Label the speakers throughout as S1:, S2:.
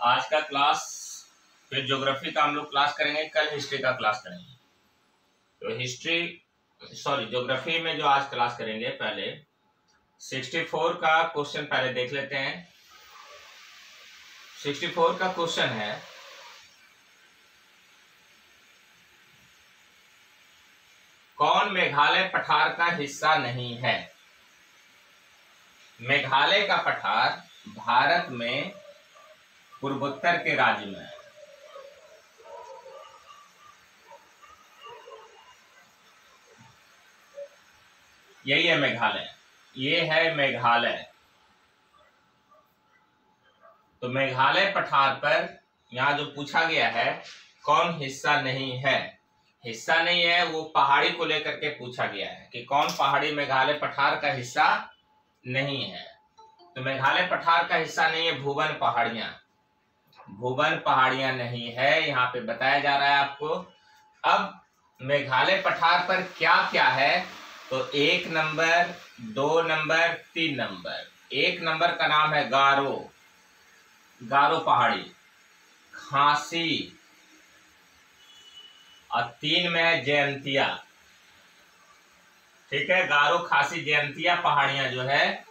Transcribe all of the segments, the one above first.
S1: आज का क्लास फिर ज्योग्राफी का हम लोग क्लास करेंगे, कल हिस्ट्री का क्लास करेंगे। तो हिस्ट्री सॉरी ज्योग्राफी में जो आज क्लास करेंगे पहले 64 का क्वेश्चन पहले देख लेते हैं। 64 का क्वेश्चन है, कौन मेघालय पठार का हिस्सा नहीं है? मेघालय का पठार भारत में पूर्वोत्तर के राज्य में। यही है मेघालय। ये है मेघालय। तो मेघालय पठार पर यहाँ जो पूछा गया है, कौन हिस्सा नहीं है? हिस्सा नहीं है, वो पहाड़ी को लेकर के पूछा गया है कि कौन पहाड़ी मेघालय पठार का हिस्सा नहीं है। तो मेघालय पठार का हिस्सा नहीं है, भुवन पहाड़ियाँ। भुवन पहाड़ियाँ नहीं है, यहाँ पे बताया जा रहा है आपको। अब मेघालय पठार पर क्या क्या है? तो एक नंबर, दो नंबर, तीन नंबर। एक नंबर का नाम है गारो। गारो पहाड़ी। खांसी। और तीन में है जयंतिया। ठीक है, गारो, खांसी, जयंतिया पहाड़ियाँ जो है,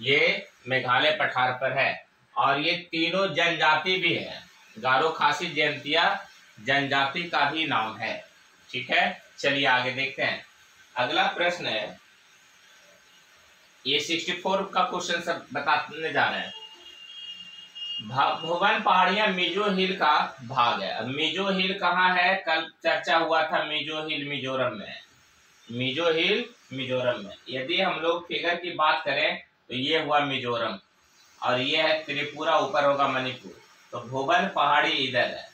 S1: ये मेघालय पठार पर है। और ये तीनों जनजाति भी है। गारो खासी जयंतिया जनजाति का भी नाम है। ठीक है? चलिए आगे देखते हैं। अगला प्रश्न है। ये 64 का क्वेश्चन सब बताने जा रहे हैं। भुवन पहाड़ियाँ मिजो हिल का भाग है। अब मिजो हिल कहाँ है? कल चर्चा हुआ था मिजो हिल मिजोरम में। मिजो हिल मिजोरम में। यदि हम लोग फिगर की बात करें तो ये हुआ मिजोरम। और ये है त्रिपुरा ऊपर होगा मणिपुर। तो भुवन पहाड़ी इधर है।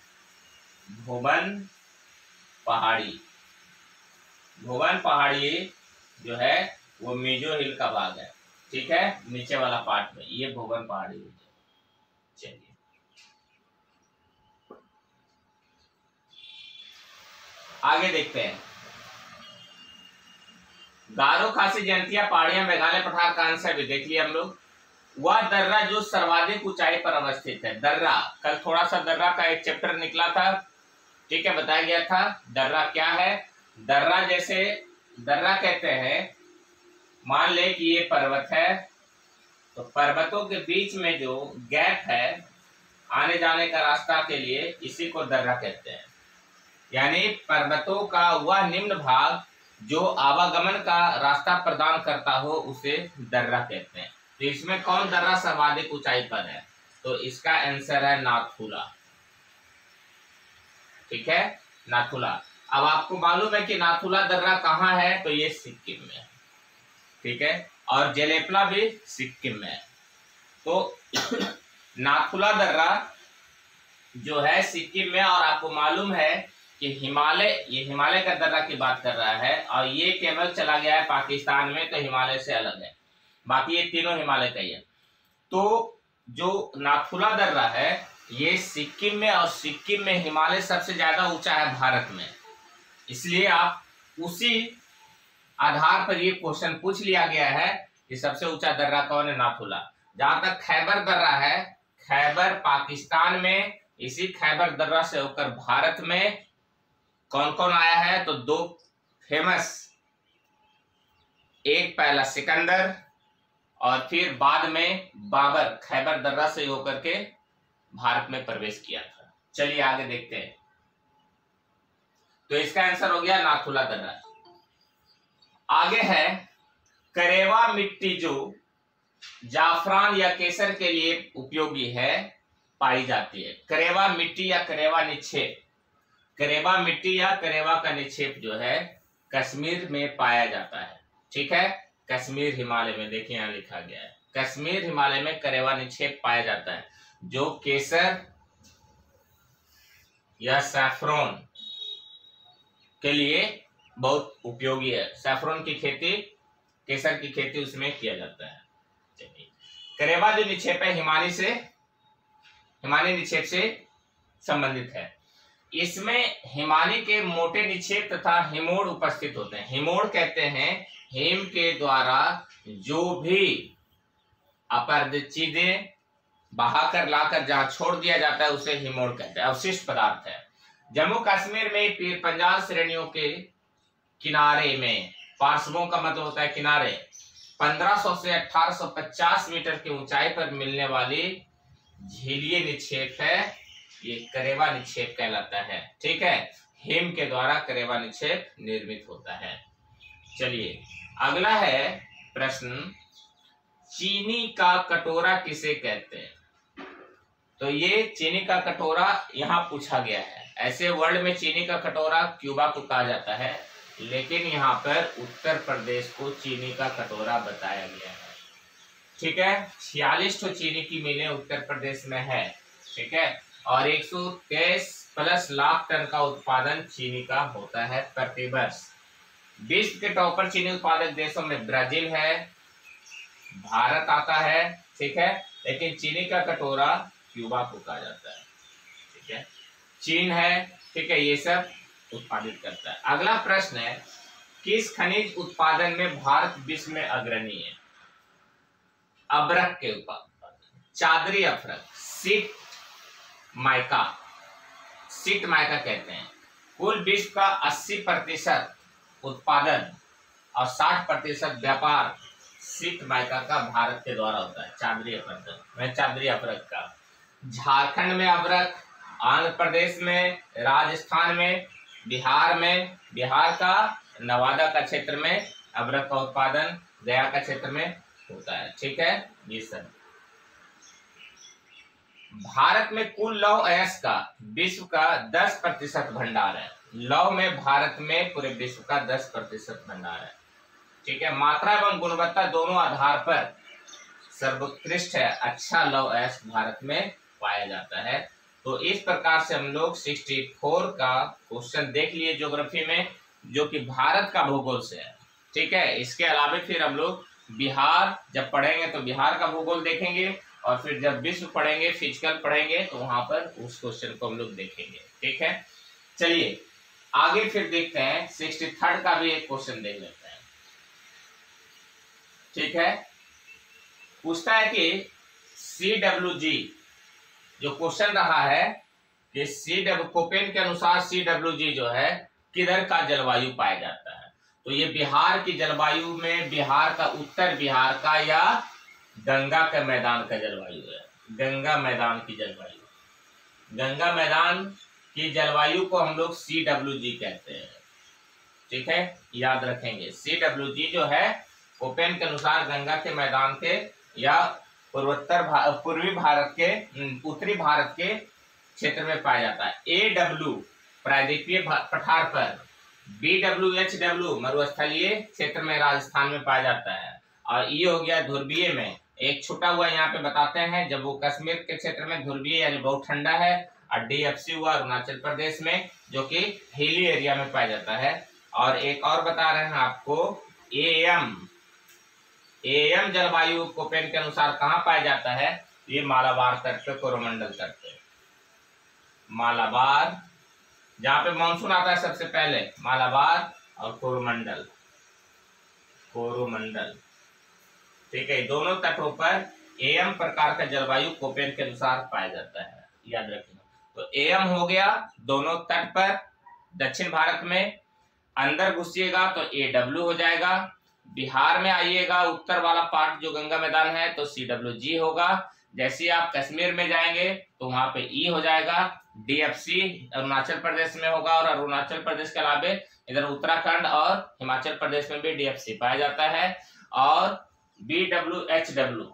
S1: भुवन पहाड़ी। भुवन पहाड़ी जो है, वो मिजो हिल का भाग है। ठीक है? नीचे वाला पार्ट में। ये भुवन पहाड़ी चलिए। आगे देखते हैं। गारो खासी जयंतिया पहाड़ियाँ, मेघालय पठार का आंसर भी देख लिया हम लोग। वह दर्रा जो सर्वाधिक ऊंचाई पर अवस्थित है। दर्रा, कल थोड़ा सा दर्रा का एक चैप्टर निकला था। ठीक है, बताया गया था। दर्रा क्या है? दर्रा जैसे, दर्रा कहते हैं, मान ले कि ये पर्वत है तो पर्वतों के बीच में जो गैप है, आने जाने का रास्ता के लिए इसी को दर्रा कहते हैं। यानी पर्वतों का वह निम्न भाग जो आवागमन का रास्ता प्रदान करता हो, उसे दर्रा कहते हैं। तो इसमें कौन दर्रा सर्वाधिक ऊंचाई पर है? तो इसका आंसर है नाथुला। ठीक है? नाथुला। अब आपको मालूम है कि नाथुला दर्रा कहाँ है? तो ये सिक्किम में। ठीक है? और जेलेपला भी सिक्किम में है। तो नाथुला दर्रा जो है सिक्किम में, और आपको मालूम है कि हिमालय, ये हिमालय का दर्रा की बात कर रहा है, और ये केवल चला गया है पाकिस्तान में तो हिमालय से अलग है। बाकी ये तीनों हिमालय का ही है। तो जो नाथुला दर्रा है, ये सिक्किम में और सिक्किम में हिमालय सबसे ज़्यादा ऊँचा है भारत में। इसलिए आप उसी आधार पर ये क्वेश्चन पूछ लिया गया है कि सबसे ऊँचा दर्रा कौन है नाथुला जहाँ तक खैबर दर्रा है, खैबर पाकिस्तान में, इसी खैबर दर्रा से होकर भारत में कौन कौन आया है? तो दो फ़ेमस एक पहला सिकंदर और फिर बाद में बाबर खैबर दर्रा से होकर के भारत में प्रवेश किया था। चलिए आगे देखते हैं। तो इसका आंसर हो गया नाथुला दर्रा। आगे है, करेवा मिट्टी जो जाफरान या केसर के लिए उपयोगी है, पाई जाती है। करेवा मिट्टी या करेवा निक्षेप। करेवा मिट्टी या करेवा का निक्षेप जो है, कश्मीर में पाया जाता है। ठीक है? कश्मीर हिमालय में, देखिए यहाँ लिखा गया है। कश्मीर हिमालय में करेवा निक्षेप पाया जाता है, जो केसर या सैफ्रोन के लिए बहुत उपयोगी है। सैफ्रोन की खेती, केसर की खेती उसमें किया जाता है। करेवा जो निक्षेप है हिमानी से हिमानी निक्षेप से संबंधित है। इसमें हिमानी के मोटे निक्षेप तथा हिमोड़ उपस्थित होते हैं। हिमोड़ कहते हैं हिम के द्वारा जो भी अपरदचिदे बहाकर लाकर जहाँ छोड़ दिया जाता है, उसे हिमोड़ कहते हैं, अवशिष्ट पदार्थ है। जम्मू कश्मीर में पीर पंजाब श्रेणियों के किनारे में, पार्श्वों का मतलब होता है किनारे 1500 से 1850 मीटर की ऊंचाई पर मिलने वाली झीलीय निक्षेप है। ये करेवा निक्षेप कहलाता है, ठीक है? हिम के द्वारा करेवा निक्षेप निर्मित होता है। चलिए अगला है प्रश्न, चीनी का कटोरा किसे कहते हैं? तो ये चीनी का कटोरा यहाँ पूछा गया है। ऐसे वर्ल्ड में चीनी का कटोरा क्यूबा को कहा जाता है, लेकिन यहाँ पर उत्तर प्रदेश को चीनी का कटोरा बताया गया है। ठीक है? छियालीस तो चीनी की मिलें उत्तर प्रदेश में है। ठीक है? और एक सौ तेईस प्लस लाख टन का उत्पादन चीनी का होता है प्रति वर्ष। विश्व के टॉपर चीनी उत्पादक देशों में ब्राज़ील है, भारत आता है, ठीक है? लेकिन चीनी का कटोरा क्यूबा को कहा जाता है, ठीक है? चीन है, ठीक है, ये सब उत्पादित करता है। अगला प्रश्न है, किस खनिज उत्पादन में भारत विश्व में अग्रणी है? अबरक के उत्पादन चादरी अफरक, सीट माइका। सीट माइका कहते हैं। कुल विश्व का 80 प्रतिशत उत्पादन और 60 प्रतिशत व्यापार सीट माइका का भारत के द्वारा होता है, चादरी अफरक में चादरी अफरक का। झारखंड में अबरक आंध्र प्रदेश में, राजस्थान में, बिहार में, बिहार का, नवादा का क्षेत्र में अबरक का उत्पादन, गया का क्षेत्र में होता है। ठीक है? ये सब। भारत में कुल लौह अयस का, विश्व का 10 प्रतिशत भंडार है। लौह में भारत में पूरे विश्व का 10 प्रतिशत भंडार है। ठीक है? मात्रा एवं गुणवत्ता दोनों आधार पर सर्वोत्कृष्ट है। अच्छा लौह अयस भारत में पाया जाता है। तो इस प्रकार से हम लोग 64 का क्वेश्चन देख लिए ज्योग्राफी में, जो कि भारत का भूगोल से है। ठीक है? इसके अलावा फिर हम लोग बिहार, जब पढ़ेंगे तो बिहार का भूगोल देखेंगे और फिर जब विश्व पढ़ेंगे फ़िज़िकल पढ़ेंगे तो वहाँ पर उस क्वेश्चन को हम लोग देखेंगे। ठीक है? चलिए आगे फिर देखते हैं सिक्सटी थर्ड का भी एक क्वेश्चन देख लेते हैं। ठीक है? पूछता है कि सी डब्ल्यू जी जो क्वेश्चन रहा है कि सी डब्ल्यू कोपेन के अनुसार सी डब्ल्यू जी जो है, किधर का जलवायु पाया जाता है? तो ये बिहार की जलवायु में बिहार का उत्तर बिहार का या गंगा के मैदान का जलवायु है। गंगा मैदान की जलवायु। गंगा मैदान की जलवायु को हम लोग सी डब्ल्यू जी कहते हैं। ठीक है? याद रखेंगे। सी डब्ल्यू जी जो है ओपेन के अनुसार गंगा के मैदान के या पूर्वोत्तर भा, पूर्वी भारत के उत्तरी भारत के क्षेत्र में पाया जाता है। ए डब्ल्यू प्रायद्वीपीय पठार पर। बी डब्ल्यू एच डब्ल्यू मरुस्थलीय क्षेत्र में राजस्थान में पाया जाता है। और ये हो गया ध्रुवीय में। एक छुटा हुआ यहाँ पे बताते हैं जब वो कश्मीर के क्षेत्र में ध्रुवीय यानी बहुत ठंडा है। और डी एफ़ सी हुआ अरुणाचल प्रदेश में, जो कि हिली एरिया में पाया जाता है। और एक और बता रहे हैं आपको ए एम एम जलवायु कोपेन के अनुसार कहाँ पाया जाता है? ये मालाबार तट पे, कोरोमंडल तट पे। मालाबार, जहाँ पे मानसून आता है सबसे पहले, मालाबार और कोरोमंडल। कोरोमंडल। ठीक है दोनों तटों पर एम प्रकार का जलवायु कोपेन के अनुसार पाया जाता है। याद रखना तो एम हो गया दोनों तट पर, दक्षिण भारत में। अंदर घुसिएगा तो ए डब्ल्यू हो जाएगा। बिहार में आइएगा, उत्तर वाला पार्ट जो गंगा मैदान है तो सी डब्ल्यू जी होगा। जैसे आप कश्मीर में जाएँगे तो वहाँ पे ई हो जाएगा। डीएफसी अरुणाचल प्रदेश में होगा और अरुणाचल प्रदेश के अलावे इधर उत्तराखंड और हिमाचल प्रदेश में भी डीएफसी पाया जाता है। और बी डब्ल्यू एच डब्ल्यू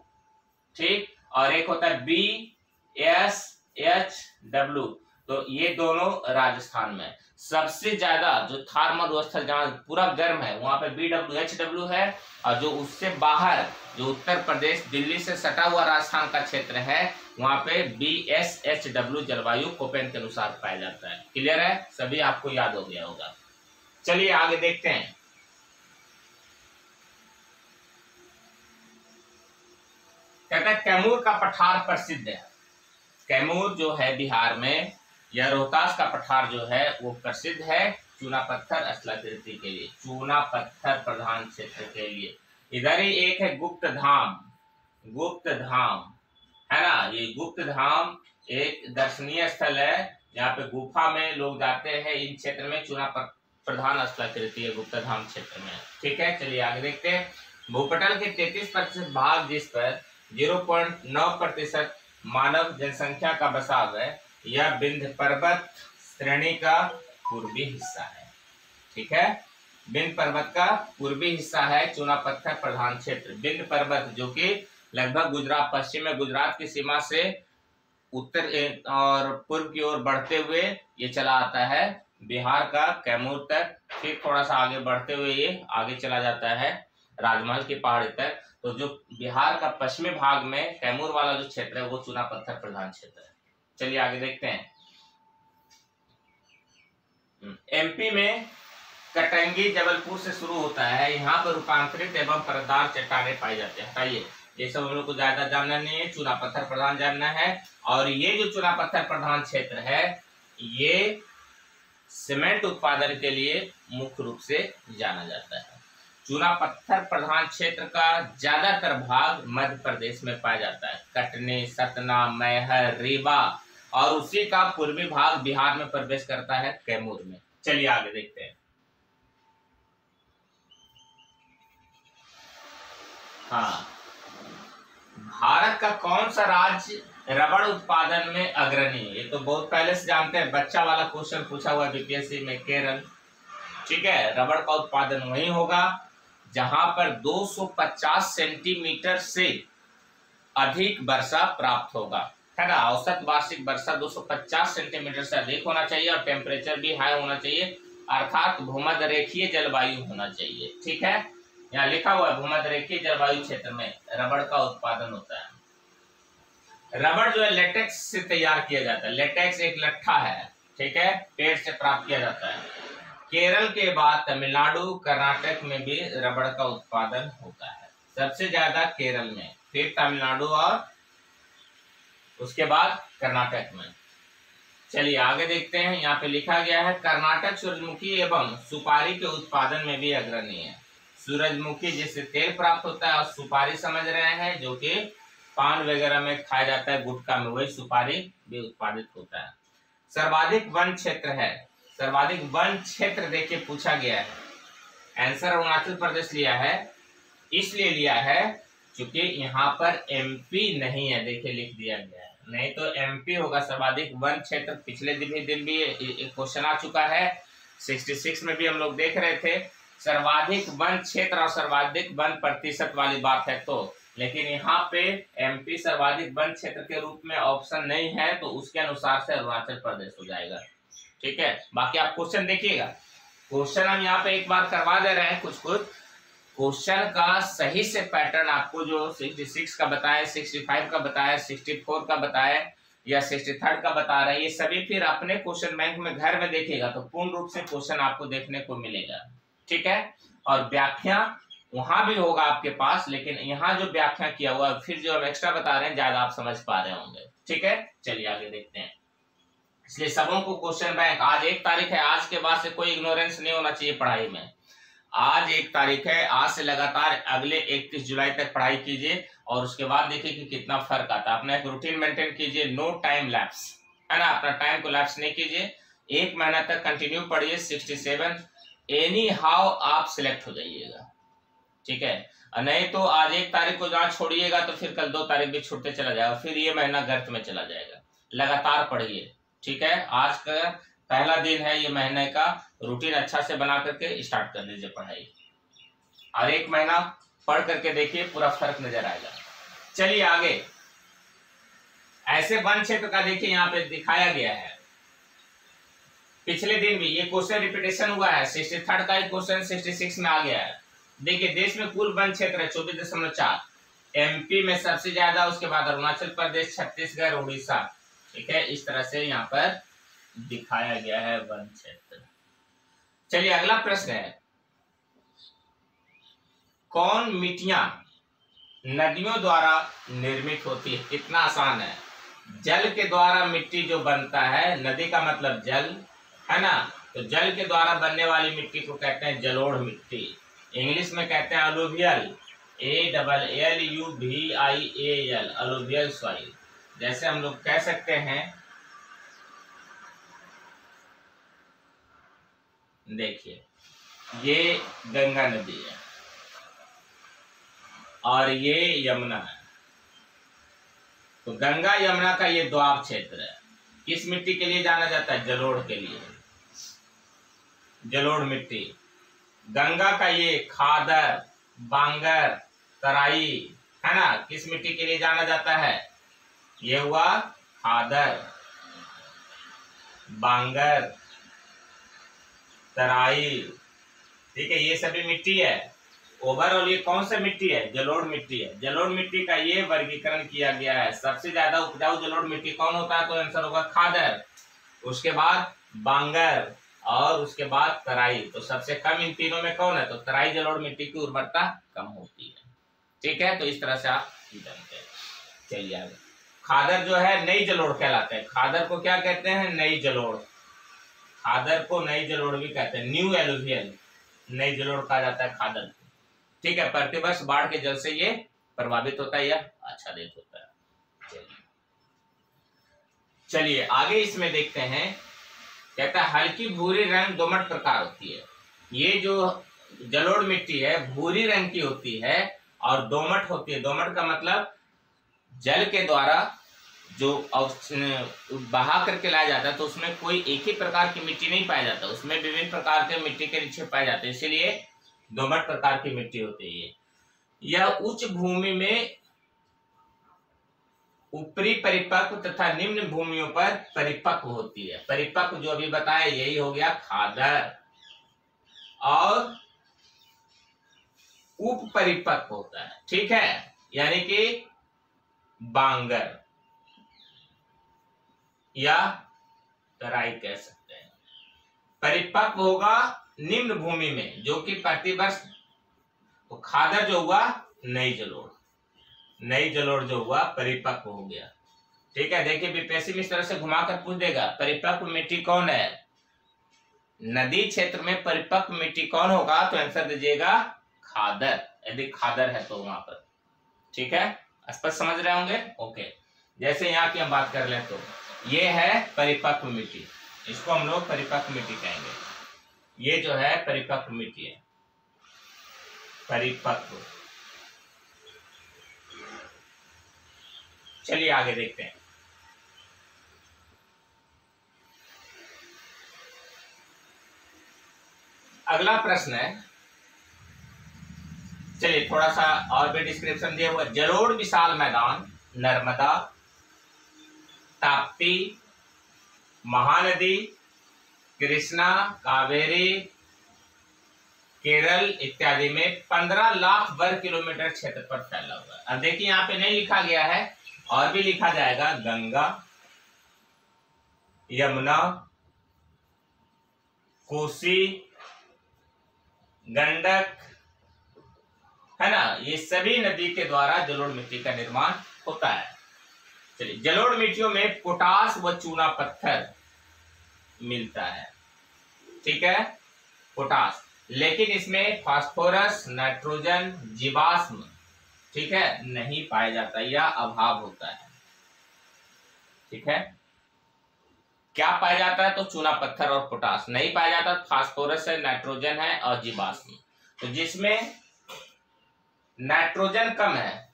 S1: ठीक? और एक होता है बी एस एच डब्ल्यू तो ये दोनों राजस्थान में सबसे ज़्यादा जो थार मरुस्थल जहाँ पूरा गर्म है, वहाँ पे बी डब्ल्यू एच डब्ल्यू है, और जो उससे बाहर, जो उत्तर प्रदेश, दिल्ली से सटा हुआ राजस्थान का क्षेत्र है, वहाँ पे बी एस एच डब्ल्यू जलवायु कोपेन के अनुसार पाया जाता है। क्लियर है? सभी आपको याद हो गया होगा। चलिए आगे देखते हैं। कहते हैं, कैमूर का पठार प्रसिद्ध है। कैमूर जो है बिहार में यह रोहतास का पठार जो है, वो प्रसिद्ध है चूना पत्थर असलाकृति के लिए, चूना पत्थर प्रधान क्षेत्र के लिए। इधर ही एक है गुप्त धाम गुप्त धाम, है ना? ये गुप्त धाम एक दर्शनीय स्थल है यहाँ पे गुफा में लोग जाते हैं, इन क्षेत्र में चुना प्रधान स्थलाकृति है गुप्त धाम क्षेत्र में। ठीक है, चलिए आगे देखते हैं। भूपटल के तैतीस प्रतिशत भाग जिस पर ज़ीरो पॉइंट नौ प्रतिशत मानव जनसंख्या का बसाव है। यह बिंद पर्वत श्रेणी का पूर्वी हिस्सा है। ठीक है? बिंद पर्वत का पूर्वी हिस्सा है, चूना पत्थर प्रधान क्षेत्र। बिंद पर्वत जो कि लगभग गुजरात, पश्चिम में गुजरात की सीमा से उत्तर और पूर्व की ओर बढ़ते हुए ये चला आता है। बिहार का कैमूर तक फिर थोड़ा सा आगे बढ़ते हुए ये आगे चला जाता है। राजमहल की पहाड़ी तक तो जो बिहार का पश्चिमी भाग में कैमूर वाला जो क्षेत्र है वो चूना पत्थर प्रधान क्षेत्र है। चलिए आगे देखते हैं। एमपी हम्म, में कटंगी जबलपुर से शुरू होता है। यहाँ पर रूपांतरित एवं परदार चट्टाने पाई जाते हैं। हटाइए। ये सब हम लोग को ज़्यादा जानना नहीं है। चूना पत्थर प्रधान जानना है। और ये जो चूना पत्थर प्रधान क्षेत्र है ये सीमेंट उत्पादन के लिए मुख्य रूप से जाना जाता है। चूना पत्थर प्रधान क्षेत्र का ज़्यादातर भाग मध्य प्रदेश में पाया जाता है। कटनी, सतना, मैहर, रीवा और उसी का पूर्वी भाग बिहार में प्रवेश करता है कैमूर में। चलिए आगे देखते हैं। हाँ। भारत का कौन सा राज्य रबड़ उत्पादन में अग्रणी है? ये तो बहुत पहले से जानते हैं। बच्चा वाला क्वेश्चन पूछा हुआ बीपीएससी में, केरल। ठीक है, रबड़ का उत्पादन वही होगा। जहाँ पर 250 सेंटीमीटर से अधिक वर्षा प्राप्त होगा। है ना? औसत वार्षिक वर्षा 250 सेंटीमीटर से अधिक होना चाहिए और टेम्परेचर भी हाई होना चाहिए। अर्थात भूमध्य रेखीय जलवायु होना चाहिए। ठीक है? यहाँ लिखा हुआ है भूमध्य रेखीय जलवायु क्षेत्र में रबड़ का उत्पादन होता है। रबड़ जो है लेटेक्स से तैयार किया जाता है। लेटेक्स एक लट्ठा है। ठीक है? पेड़ से प्राप्त किया जाता है। केरल के बाद तमिलनाडु, कर्नाटक में भी रबड़ का उत्पादन होता है। सबसे ज़्यादा केरल में, फिर तमिलनाडु और उसके बाद कर्नाटक में। चलिए, आगे देखते हैं। यहाँ पे लिखा गया है, कर्नाटक सूरजमुखी एवं सुपारी के उत्पादन में भी अग्रणी है। सूरजमुखी जिससे तेल प्राप्त होता है और सुपारी समझ रहे हैं, जो कि पान वगैरह में खाया जाता है, गुटखा में वही सुपारी भी उत्पादित होता है। सर्वाधिक वन क्षेत्र है सर्वाधिक वन क्षेत्र देखिए पूछा गया है। आंसर अरुणाचल प्रदेश लिया है। इसलिए लिया है क्योंकि यहाँ पर एमपी नहीं है देखिए लिख दिया गया है। नहीं तो एमपी होगा सर्वाधिक वन क्षेत्र। पिछले दिन भी दिन भी क्वेश्चन आ चुका है। 66 में भी हम लोग देख रहे थे। सर्वाधिक वन क्षेत्र और सर्वाधिक वन प्रतिशत वाली बात है तो। लेकिन यहाँ पे एमपी सर्वाधिक वन क्षेत्र के रूप में ऑप्शन नहीं है तो उसके अनुसार से अरुणाचल प्रदेश हो जाएगा। ठीक है? बाकी आप क्वेश्चन देखिएगा। क्वेश्चन हम यहाँ पे एक बार करवा दे रहे हैं कुछ कुछ। क्वेश्चन का सही से पैटर्न आपको जो 66 का बताया 65 का बताया 64 का बताया या 63 का बता रहे हैं, ये सभी फिर अपने क्वेश्चन बैंक में घर में देखिएगा तो पूर्ण रूप से क्वेश्चन आपको देखने को मिलेगा। ठीक है? और व्याख्या वहाँ भी होगा आपके पास, लेकिन यहाँ जो व्याख्या किया हुआ फिर जो हम एक्स्ट्रा बता रहे हैं, ज़्यादा आप समझ पा रहे होंगे। ठीक है? चलिए आगे देखते हैं। इसलिए सबों को क्वेश्चन बैंक, आज एक तारीख है, आज के बाद से कोई इग्नोरेंस नहीं होना चाहिए पढ़ाई में। आज एक तारीख है, आज से लगातार अगले इकतीस जुलाई तक पढ़ाई कीजिए और उसके बाद देखिए कि कितना फ़र्क आता है। अपना एक रूटीन मेंटेन कीजिए नो टाइम लैप्स है ना? अपना टाइम को लैप्स नहीं कीजिए। एक महीना तक कंटिन्यू पढ़िए सिक्सटी सेवन एनी हाउ आप सिलेक्ट हो जाइएगा। ठीक है? नहीं तो आज एक तारीख को जहाँ छोड़िएगा तो फिर कल दो तारीख भी छूटते चला जाएगा, फिर ये महीना गर्त में चला जाएगा। लगातार पढ़िए। ठीक है? आज का पहला दिन है ये महीने का। रूटीन अच्छा से बना करके स्टार्ट कर दीजिए पढ़ाई। और एक महीना पढ़ करके देखिए, पूरा फ़र्क नज़र आएगा। चलिए आगे। ऐसे वन क्षेत्र का देखिए, यहाँ पे दिखाया गया है। पिछले दिन भी ये क्वेश्चन रिपीटेशन हुआ है। सिक्सटी थर्ड का क्वेश्चन सिक्सटी सिक्स में आ गया है। देखिए, देश में कुल वन क्षेत्र है, चौबीस दशमलव चार। एमपी में सबसे ज़्यादा, उसके बाद अरुणाचल प्रदेश, छत्तीसगढ़, उड़ीसा। ठीक है, इस तरह से यहाँ पर दिखाया गया है वन क्षेत्र। चलिए, अगला प्रश्न है। कौन मिट्टियाँ नदियों द्वारा निर्मित होती है? कितना आसान है। जल के द्वारा मिट्टी जो बनता है, नदी का मतलब जल, है ना? तो जल के द्वारा बनने वाली मिट्टी को कहते हैं जलोढ़ मिट्टी। इंग्लिश में कहते हैं alluvial A double L U V I A L alluvial soil जैसे हम लोग कह सकते हैं, देखिए, ये गंगा नदी है और ये यमुना है। तो गंगा यमुना का ये द्वाब क्षेत्र है। किस मिट्टी के लिए जाना जाता है? जलोढ़ के लिए। जलोढ़ मिट्टी। गंगा का ये खादर, बांगर, तराई, है ना? किस मिट्टी के लिए जाना जाता है? ये हुआ खादर बांगर, तराई। ठीक है, ये सभी मिट्टी है। ओवरऑल ये कौन सा मिट्टी है? जलोढ़ मिट्टी है। जलोढ़ मिट्टी का ये वर्गीकरण किया गया है। सबसे ज़्यादा उपजाऊ जलोढ़ मिट्टी कौन होता है? तो आंसर होगा खादर। उसके बाद बांगर और उसके बाद तराई। तो सबसे कम इन तीनों में कौन है? तो तराई जलोढ़ मिट्टी की उर्वरता कम होती है। ठीक है तो इस तरह से आप जानते हैं। चलिए आगे। खादर जो है नई जलोड़ कहलाते हैं। खादर को क्या कहते हैं? नई जलोड़ खादर को नई जलोड़ भी कहते हैं। न्यू एलुवियल नई जलोड़ कहा जाता है खादर ठीक है, प्रतिवर्ष बाढ़ के जल से ये प्रभावित होता है या आच्छादित होता है। चलिए। आगे इसमें देखते हैं। कहता है, हल्की भूरी रंग दोमट प्रकार होती है। ये जो जलोड़ मिट्टी है, भूरी रंग की होती है और दोमट होती है। दोमट का मतलब जल के द्वारा जो बहा करके लाया जाता है तो उसमें कोई एक ही प्रकार की मिट्टी नहीं पाया जाता। उसमें विभिन्न प्रकार के मिट्टी के निक्षेप पाए जाते हैं। इसीलिए दोमट प्रकार की मिट्टी होती है यह उच्च भूमि में ऊपरी परिपक्व तथा निम्न भूमियों पर परिपक्व होती है। परिपक्व जो अभी बताया, यही हो गया खादर। और उप परिपक्व होता है। ठीक है? यानी कि बांगर। या तराई कह सकते हैं। परिपक्व होगा निम्न भूमि में, जो कि प्रतिवर्ष तो खादर जो हुआ, नई जलोड़ नई जलोड़ जो हुआ, परिपक्व हो गया। ठीक है, देखिए बीपीएससी इस तरह से घुमाकर पूछ देगा, परिपक्व मिट्टी कौन है? नदी क्षेत्र में परिपक्व मिट्टी कौन होगा? तो आंसर दीजिएगा, खादर। यदि खादर है तो वहाँ पर। ठीक है? स्पष्ट समझ रहे होंगे? ओके। जैसे यहाँ की हम बात कर ले तो ये है परिपक्व मिट्टी। इसको हम लोग परिपक्व मिट्टी कहेंगे। ये जो है परिपक्व मिट्टी है। परिपक्व। चलिए आगे देखते हैं। अगला प्रश्न है चलिए थोड़ा सा और भी डिस्क्रिप्शन दिया हुआ जलोड़ विशाल मैदान, नर्मदा, ताप्ती, महानदी, कृष्णा, कावेरी, केरल इत्यादि में पंद्रह लाख वर्ग किलोमीटर क्षेत्र पर फैला हुआ है। अब देखिए, यहाँ पे नहीं लिखा गया है, और भी लिखा जाएगा, गंगा, यमुना, कोसी, गंडक है ना? ये सभी नदी के द्वारा जलोढ़ मिट्टी का निर्माण होता है। चलिए, जलोढ़ मिट्टियों में पोटास व चूना पत्थर मिलता है। ठीक है? पोटास। लेकिन इसमें फास्फोरस, नाइट्रोजन, जीवाश्म, ठीक है, नहीं पाया जाता या अभाव होता है। ठीक है? क्या पाया जाता है? तो चूना पत्थर और पोटास। नहीं पाया जाता, फास्फोरस है, नाइट्रोजन है और जीवाश्म। तो जिसमें नाइट्रोजन कम है,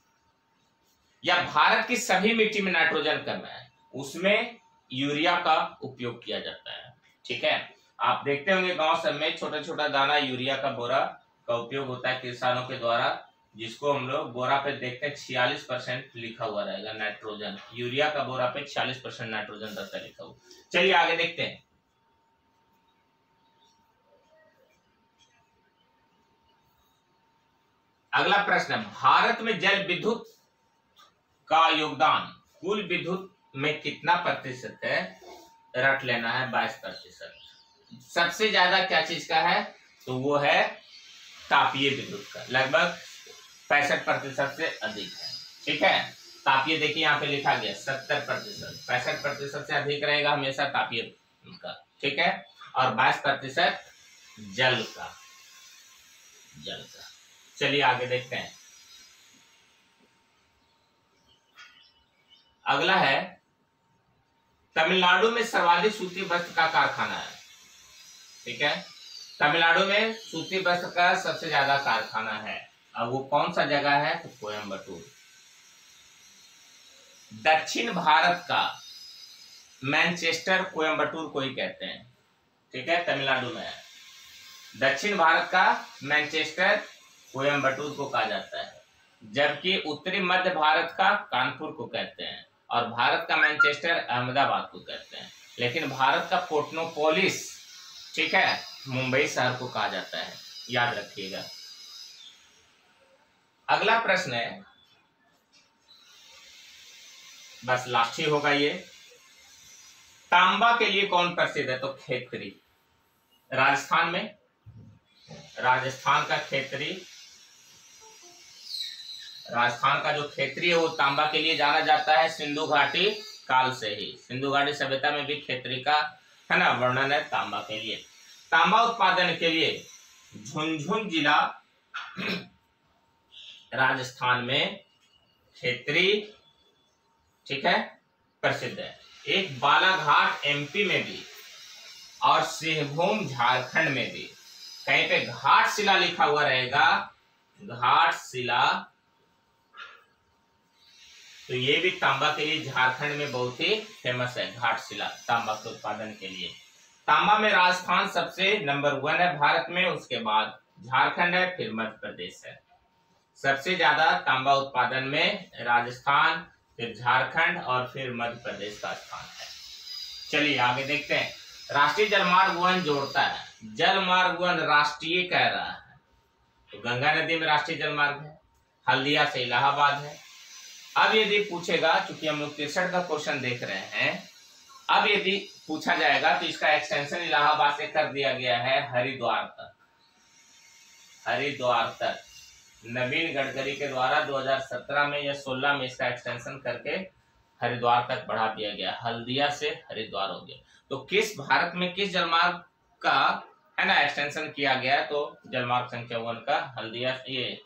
S1: या भारत की सभी मिट्टी में नाइट्रोजन कम है, उसमें यूरिया का उपयोग किया जाता है। ठीक है? आप देखते होंगे गाँव सब में छोटा छोटा दाना यूरिया का बोरा का उपयोग होता है किसानों के द्वारा, जिसको हम लोग बोरा पे देखते हैं छियालीस परसेंट लिखा हुआ रहेगा नाइट्रोजन। यूरिया का बोरा पे छियालीस परसेंट नाइट्रोजन रहता लिखा हुआ। चलिए आगे देखते हैं। अगला प्रश्न है भारत में जल विद्युत का योगदान कुल विद्युत में कितना प्रतिशत है? रट लेना है बाईस प्रतिशत। सबसे ज़्यादा क्या चीज़ का है? तो वो है तापीय विद्युत का। लगभग पैंसठ प्रतिशत से अधिक है। ठीक है? तापीय देखिए यहाँ पे लिखा गया, सत्तर प्रतिशत। पैंसठ प्रतिशत से अधिक रहेगा हमेशा तापीय का। ठीक है? और बाईस प्रतिशत जल का। जल का। चलिए आगे देखते हैं। अगला है, तमिलनाडु में सर्वाधिक सूती वस्त्र का कारखाना है। ठीक है? तमिलनाडु में सूती वस्त्र का सबसे ज़्यादा कारखाना है। अब वो कौन सा जगह है? तो कोयम्बटूर दक्षिण भारत का मैनचेस्टर कोयम्बटूर को ही कहते हैं। ठीक है? तमिलनाडु में दक्षिण भारत का मैनचेस्टर कोयम्बटूर को कहा जाता है, जबकि उत्तरी मध्य भारत का कानपुर को कहते हैं और भारत का मैनचेस्टर अहमदाबाद को कहते हैं। लेकिन भारत का पोर्टनोपोलिस, ठीक है, मुंबई शहर को कहा जाता है। याद रखिएगा। अगला प्रश्न है, बस लास्ट ही होगा ये। तांबा के लिए कौन प्रसिद्ध है? तो खेतरी। राजस्थान में। राजस्थान का खेतरी राजस्थान का जो खेतरी है, वो तांबा के लिए जाना जाता है सिंधु घाटी काल से ही। सिंधु घाटी सभ्यता में भी खेतरी का, है ना, वर्णन है तांबा के लिए। तांबा उत्पादन के लिए झुंझुन जिला राजस्थान में खेतरी ठीक है, प्रसिद्ध है। एक बालाघाट एमपी में भी और सिंहभूम झारखंड में भी। कहीं पे घाट शिला लिखा हुआ रहेगा, घाट शिला तो ये भी तांबा के लिए झारखंड में बहुत ही फ़ेमस है घाट शिला तांबा के उत्पादन के लिए। तांबा में राजस्थान सबसे नंबर वन है भारत में, उसके बाद झारखंड है, फिर मध्य प्रदेश है। सबसे ज़्यादा तांबा उत्पादन में राजस्थान, फिर झारखंड और फिर मध्य प्रदेश का स्थान है। चलिए आगे देखते हैं। राष्ट्रीय जलमार्ग वन जोड़ता है। जलमार्ग वन राष्ट्रीय कह रहा है। तो गंगा नदी में राष्ट्रीय जलमार्ग है, हल्दिया से इलाहाबाद है अब यदि पूछेगा, चूँकि हम लोग तिरसठ का क्वेश्चन देख रहे हैं, अब यदि पूछा जाएगा तो इसका एक्सटेंशन इलाहाबाद से कर दिया गया है हरिद्वार तक। हरिद्वार तक। नवीन गडकरी के द्वारा 2017 में या 16 में इसका एक्सटेंशन करके हरिद्वार तक बढ़ा दिया गया। हल्दिया से हरिद्वार हो गया। तो किस भारत में किस जलमार्ग का, है ना एक्सटेंशन किया गया तो जलमार्ग संख्या वन का, हल्दिया, ये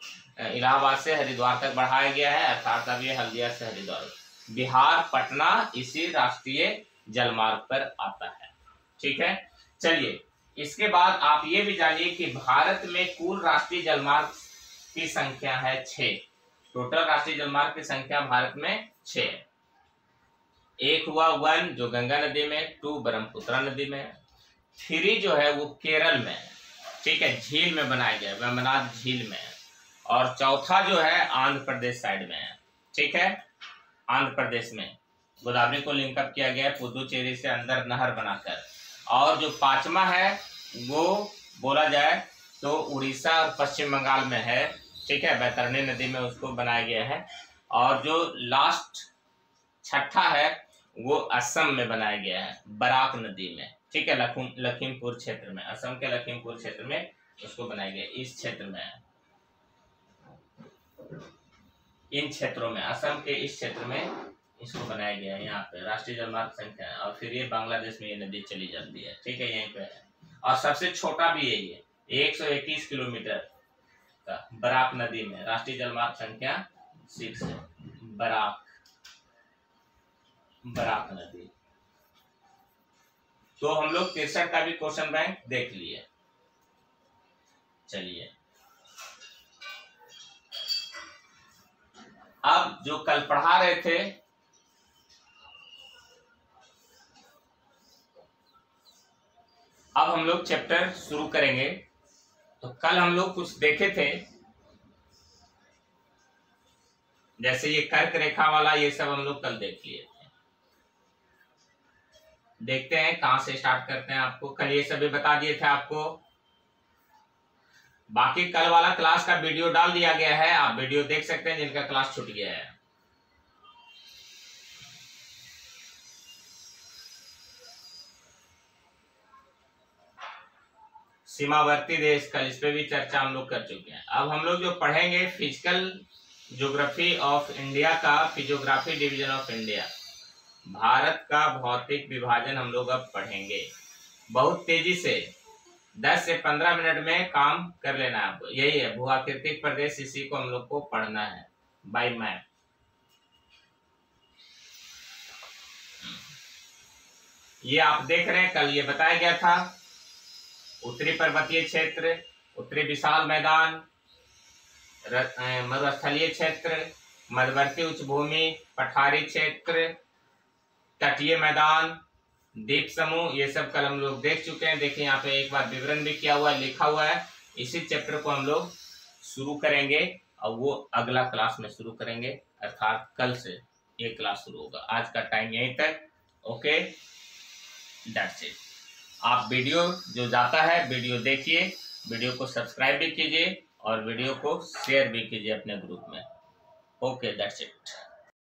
S1: इलाहाबाद से हरिद्वार तक बढ़ाया गया है, अर्थात अब ये हल्दिया से हरिद्वार। बिहार, पटना, इसी राष्ट्रीय जलमार्ग पर आता है। ठीक है? चलिए, इसके बाद आप ये भी जानिए कि भारत में कुल राष्ट्रीय जलमार्ग की संख्या है छ टोटल राष्ट्रीय जलमार्ग की संख्या भारत में छ एक हुआ वन, जो गंगा नदी में, टू, ब्रह्मपुत्रा नदी में। थ्री जो है, वो केरल में ठीक है? झील में बनाया गया वेम्बनाथ झील में और चौथा जो है, आंध्र प्रदेश साइड में है। ठीक है? आंध्र प्रदेश में। गोदावरी को लिंकअप किया गया है, पुदुचेरी से अंदर नहर बनाकर। और जो पांचवा है, वो बोला जाए तो उड़ीसा और पश्चिम बंगाल में है। ठीक है? बैतरणी नदी में उसको बनाया गया है। और जो लास्ट छठा है, वो असम में बनाया गया है, बराक नदी में। ठीक है? लखीमपुर क्षेत्र में, असम के लखीमपुर क्षेत्र में उसको बनाया गया इस क्षेत्र में इन क्षेत्रों में, असम के इस क्षेत्र में इसको बनाया गया है, यहाँ पे राष्ट्रीय जलमार्ग संख्या, और फिर ये बांग्लादेश में ये नदी चली जाती है, ठीक है, यहीं पे है। और सबसे छोटा भी यही है, एक सौ इक्कीस किलोमीटर का बराक नदी में, राष्ट्रीय जलमार्ग संख्या सिक्स है, बराक बराक नदी। तो हम लोग तिरसठ का भी क्वेश्चन बैंक देख लिए। चलिए। अब जो कल पढ़ा रहे थे, अब हम लोग चैप्टर शुरू करेंगे। तो कल हम लोग कुछ देखे थे, जैसे ये कर्क रेखा वाला, ये सब हम लोग कल देख लिए देखते हैं कहाँ से स्टार्ट करते हैं आपको। कल ये सभी बता दिए थे आपको। बाकी कल वाला क्लास का वीडियो डाल दिया गया है, आप वीडियो देख सकते हैं, जिनका क्लास छूट गया है। सीमावर्ती देश, कल इस पे भी चर्चा हम लोग कर चुके हैं। अब हम लोग जो पढ़ेंगे फ़िज़िकल ज्योग्राफी ऑफ़ इंडिया का physiography division of India Bharat का भौतिक विभाजन हम लोग अब पढ़ेंगे। बहुत तेज़ी से 10 से 15 मिनट में काम कर लेना है आपको यही है, भूआकृतिक प्रदेश इसी को हम लोग को पढ़ना है बाय मैप ये आप देख रहे हैं, कल ये बताया गया था, उत्तरी पर्वतीय क्षेत्र, उत्तरी विशाल मैदान मरुस्थलीय क्षेत्र, मध्यवर्ती उच्च भूमि, पठारी क्षेत्र, तटीय मैदान द्वीप समूह ये सब कल हम लोग देख चुके हैं। देखिए, यहाँ पे एक बार विवरण भी किया हुआ है, लिखा हुआ है। इसी चैप्टर को हम लोग शुरू करेंगे और वो अगला क्लास में शुरू करेंगे। अर्थात कल से ये क्लास शुरू होगा। आज का टाइम यहीं तक। ओके? दैट्स इट आप वीडियो जो जाता है, वीडियो देखिए, वीडियो को सब्सक्राइब भी कीजिए और वीडियो को शेयर भी कीजिए अपने ग्रुप में। Okay that's it